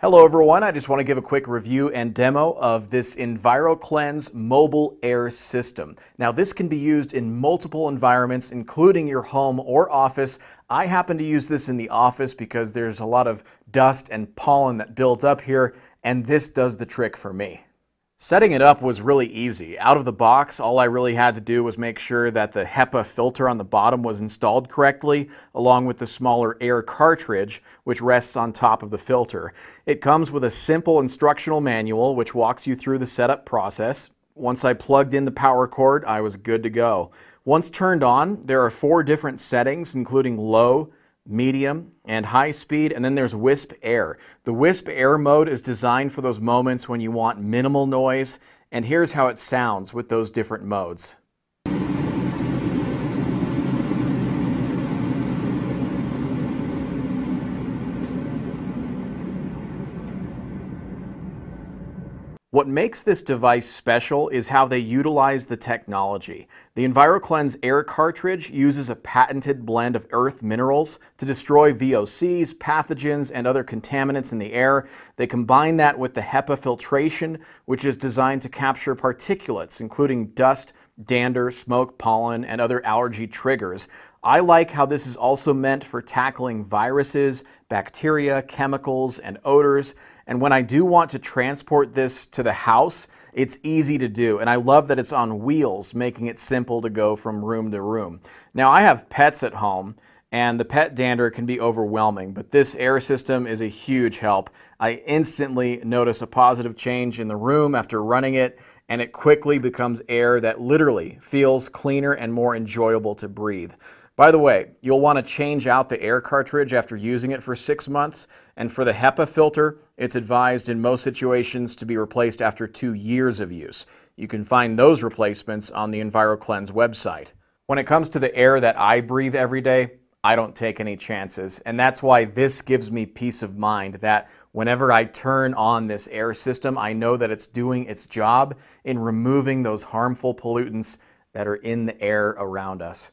Hello everyone, I just want to give a quick review and demo of this EnviroKlenz mobile air system. Now this can be used in multiple environments including your home or office. I happen to use this in the office because there's a lot of dust and pollen that builds up here and this does the trick for me. Setting it up was really easy. Out of the box, all I really had to do was make sure that the HEPA filter on the bottom was installed correctly, along with the smaller air cartridge, which rests on top of the filter. It comes with a simple instructional manual, which walks you through the setup process. Once I plugged in the power cord, I was good to go. Once turned on, there are four different settings, including low, medium, and high speed, and then there's Wisp Air. The Whisper mode is designed for those moments when you want minimal noise, and here's how it sounds with those different modes. What makes this device special is how they utilize the technology. The EnviroKlenz air cartridge uses a patented blend of earth minerals to destroy VOCs, pathogens, and other contaminants in the air. They combine that with the HEPA filtration, which is designed to capture particulates, including dust, dander, smoke, pollen, and other allergy triggers. I like how this is also meant for tackling viruses, bacteria, chemicals, and odors. And when I do want to transport this to the house, it's easy to do. And I love that it's on wheels, making it simple to go from room to room. Now, I have pets at home, and the pet dander can be overwhelming, but this air system is a huge help. I instantly notice a positive change in the room after running it, and it quickly becomes air that literally feels cleaner and more enjoyable to breathe. By the way, you'll want to change out the air cartridge after using it for six months, and for the HEPA filter, it's advised in most situations to be replaced after two years of use. You can find those replacements on the EnviroKlenz website. When it comes to the air that I breathe every day, I don't take any chances, and that's why this gives me peace of mind that whenever I turn on this air system, I know that it's doing its job in removing those harmful pollutants that are in the air around us.